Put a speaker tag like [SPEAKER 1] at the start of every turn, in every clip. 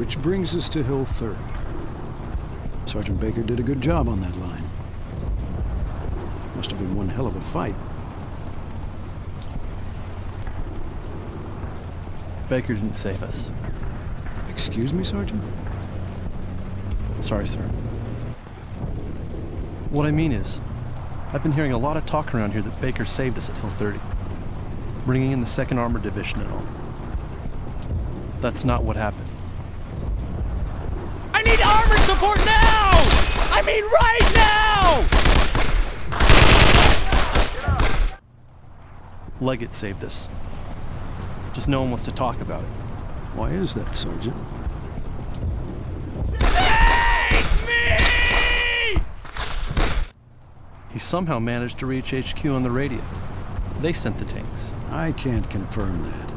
[SPEAKER 1] Which brings us to Hill 30. Sergeant Baker did a good job on that line. Must have been one hell of a fight.
[SPEAKER 2] Baker didn't save us.
[SPEAKER 1] Excuse me, Sergeant?
[SPEAKER 2] Sorry, sir. What I mean is, I've been hearing a lot of talk around here that Baker saved us at Hill 30, bringing in the 2nd Armored Division and all. That's not what happened.
[SPEAKER 3] I need armor support now! I mean right now!
[SPEAKER 2] Leggett saved us. Just no one wants to talk about it.
[SPEAKER 1] Why is that, Sergeant?
[SPEAKER 3] Take me!
[SPEAKER 2] He somehow managed to reach HQ on the radio. They sent the tanks.
[SPEAKER 1] I can't confirm that.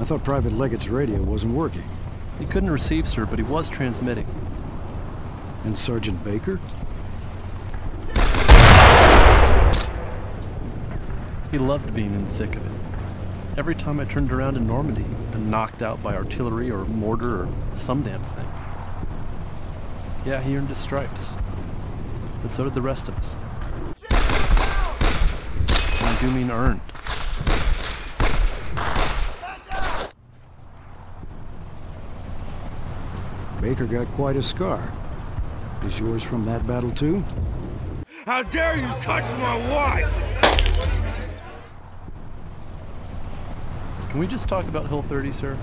[SPEAKER 1] I thought Private Leggett's radio wasn't working.
[SPEAKER 2] He couldn't receive, sir, but he was transmitting.
[SPEAKER 1] And Sergeant Baker?
[SPEAKER 2] He loved being in the thick of it. Every time I turned around in Normandy, he'd been knocked out by artillery or mortar or some damn thing. Yeah, he earned his stripes. But so did the rest of us. And I do mean earned.
[SPEAKER 1] Baker got quite a scar. Is yours from that battle too?
[SPEAKER 4] How dare you touch my wife!
[SPEAKER 2] Can we just talk about Hill 30, sir?